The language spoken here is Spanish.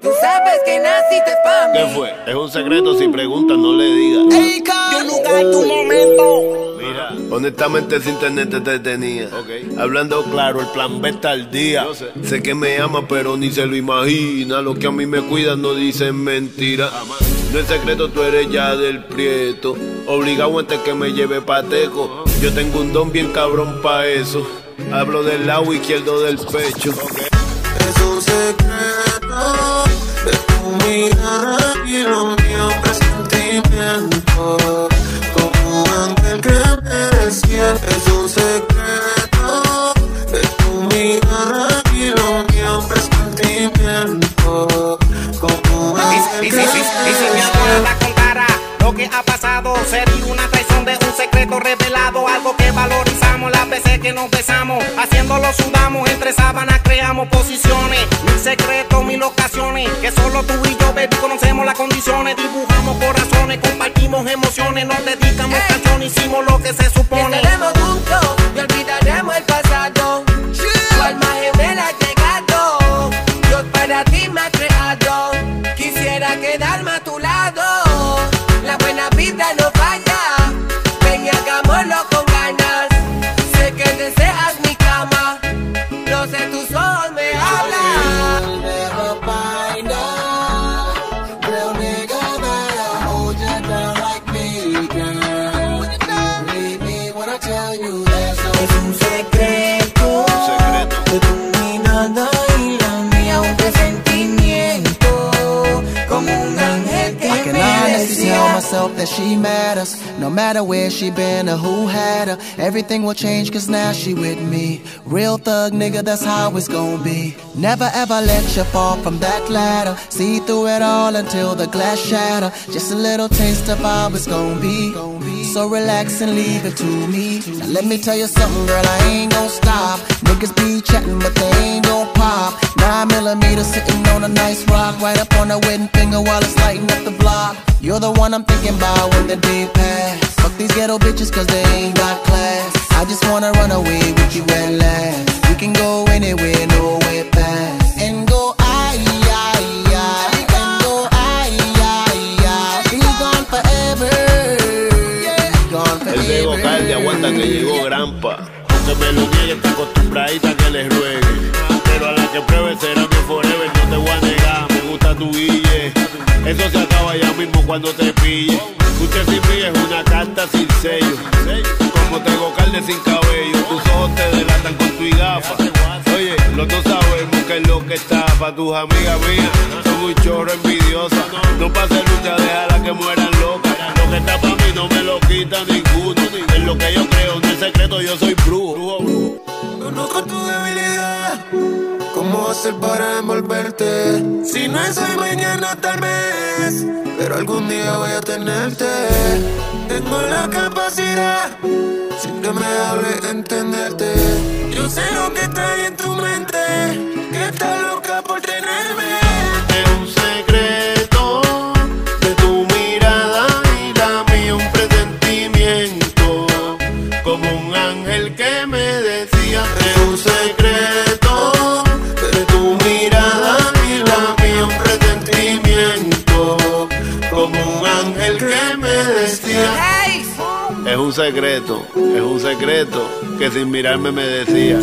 Tú sabes que naciste pa' mí. ¿Qué fue? Es un secreto, si preguntan no le digas. Yo nunca en tu momento. Mira, honestamente ese internet te detenía. Hablando claro, el plan B está al día. sé. que me ama, pero ni se lo imagina. Lo que a mí me cuidan no dicen mentira. No es secreto, tú eres ya del prieto. Obligado antes que me lleve pateco. Yo tengo un don bien cabrón pa' eso. Hablo del lado izquierdo del pecho. Es un secreto mirada y lo mío presentimiento. Como un ángel que me decía, es un secreto de tu mirada y lo mío presentimiento. Como un ángel que si, si, y si mi amor la contara lo que ha pasado, sería una traición de un secreto revelado, que nos besamos, haciéndolo sudamos, entre sábanas creamos posiciones, mil secretos, mil ocasiones, que solo tú y yo, baby, conocemos las condiciones, dibujamos corazones, compartimos emociones, nos dedicamos canciones, hicimos lo que se Y supone. estaremos juntos y olvidaremos el pasado. Es un secreto. Secreto. That she matters. No matter where she been or who had her, everything will change cause now she with me. Real thug nigga, that's how it's gonna be. Never ever let you fall from that ladder. See through it all until the glass shatter. Just a little taste of how it's gonna be. So relax and leave it to me. Now let me tell you something, girl, I ain't gon' stop. Niggas be chatting, but they ain't gon' pop. Nine millimeters sitting on a nice rock, right up on her wedding finger while it's lighting up the block. You're the one I'm thinking about when the day pass. Fuck these ghetto bitches cause they ain't got class. I just wanna run away with you at last. We can go anywhere, nowhere past. And go ay, ay, ay. And go ay, ay, ay. Be gone forever. Be gone El de forever. Gocal aguanta que llegó Grampa. Me lo niegue, está acostumbradita que les ruegue. Pero a la que pruebe será mi forever, no te voy a negar. Me gusta tu guille. Eso se acaba ya mismo cuando te pille. Usted sin mí es una carta sin sello. Como te Calde sin cabello. Tus ojos te delatan con tu gafa. Oye, los dos sabemos que es lo que está pa' tus amigas mías. Son un chorro envidiosa. Yo soy brujo. Conozco tu debilidad. ¿Cómo hacer para envolverte? Si no es hoy, mañana tal vez. Pero algún día voy a tenerte. Tengo la capacidad, sin que me hable, entenderte. Un secreto es un secreto que sin mirarme me decía